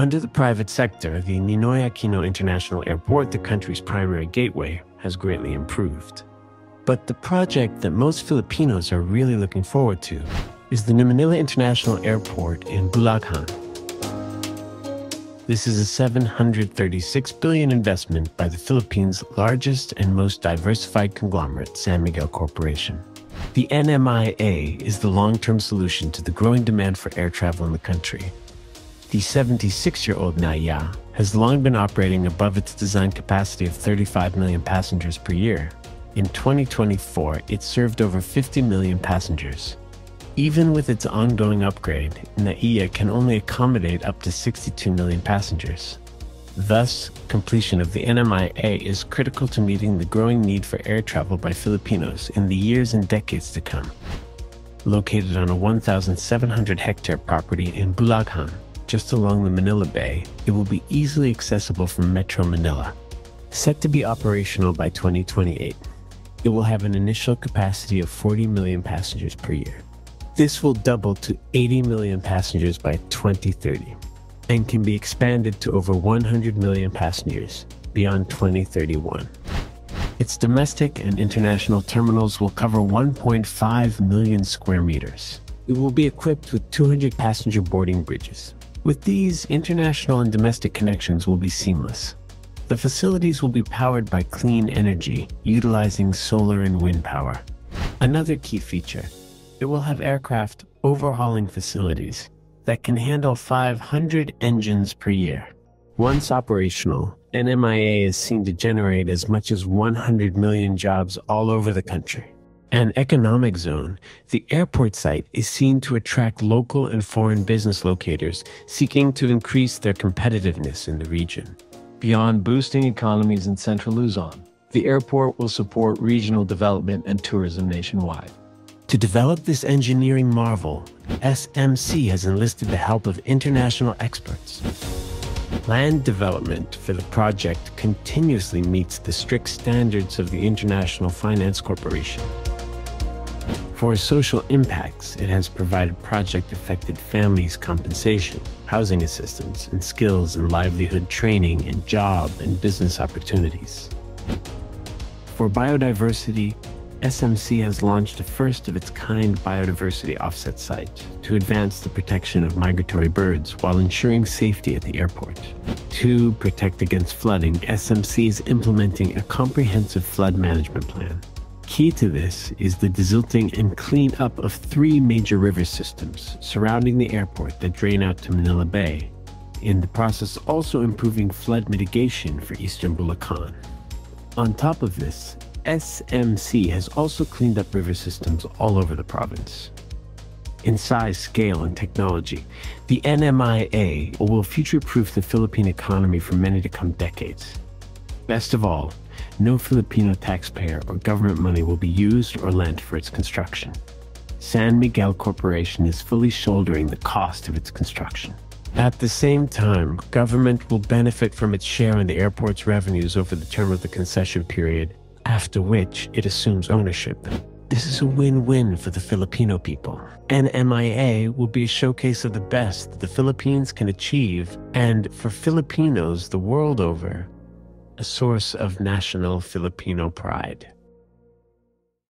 Under the private sector, the Ninoy Aquino International Airport, the country's primary gateway, has greatly improved. But the project that most Filipinos are really looking forward to is the Manila International Airport in Bulacan. This is a 736 billion investment by the Philippines' largest and most diversified conglomerate, San Miguel Corporation. The NMIA is the long-term solution to the growing demand for air travel in the country. The 76-year-old NAIA has long been operating above its design capacity of 35 million passengers per year. In 2024, it served over 50 million passengers. Even with its ongoing upgrade, NAIA can only accommodate up to 62 million passengers. Thus, completion of the NMIA is critical to meeting the growing need for air travel by Filipinos in the years and decades to come. Located on a 1,700 hectare property in Bulacan, just along the Manila Bay, it will be easily accessible from Metro Manila. Set to be operational by 2028, it will have an initial capacity of 40 million passengers per year. This will double to 80 million passengers by 2030 and can be expanded to over 100 million passengers beyond 2031. Its domestic and international terminals will cover 1.5 million square meters. It will be equipped with 200 passenger boarding bridges, with these, international and domestic connections will be seamless. The facilities will be powered by clean energy, utilizing solar and wind power. Another key feature, it will have aircraft overhauling facilities that can handle 500 engines per year. Once operational, NMIA is seen to generate as much as 100 million jobs all over the country. An economic zone, the airport site is seen to attract local and foreign business locators seeking to increase their competitiveness in the region. Beyond boosting economies in central Luzon, the airport will support regional development and tourism nationwide. To develop this engineering marvel, SMC has enlisted the help of international experts. Land development for the project continuously meets the strict standards of the International Finance Corporation. For social impacts, it has provided project-affected families compensation, housing assistance, and skills and livelihood training and job and business opportunities. For biodiversity, SMC has launched a first-of-its-kind biodiversity offset site to advance the protection of migratory birds while ensuring safety at the airport. To protect against flooding, SMC is implementing a comprehensive flood management plan Key to this is the desilting and cleanup of three major river systems surrounding the airport that drain out to Manila Bay, in the process also improving flood mitigation for eastern Bulacan. On top of this, SMC has also cleaned up river systems all over the province. In size, scale, and technology, the NMIA will future-proof the Philippine economy for many to come decades. Best of all, no Filipino taxpayer or government money will be used or lent for its construction. San Miguel Corporation is fully shouldering the cost of its construction. At the same time, government will benefit from its share in the airport's revenues over the term of the concession period, after which it assumes ownership. This is a win-win for the Filipino people. NMIA will be a showcase of the best that the Philippines can achieve, and for Filipinos the world over, a source of national Filipino pride.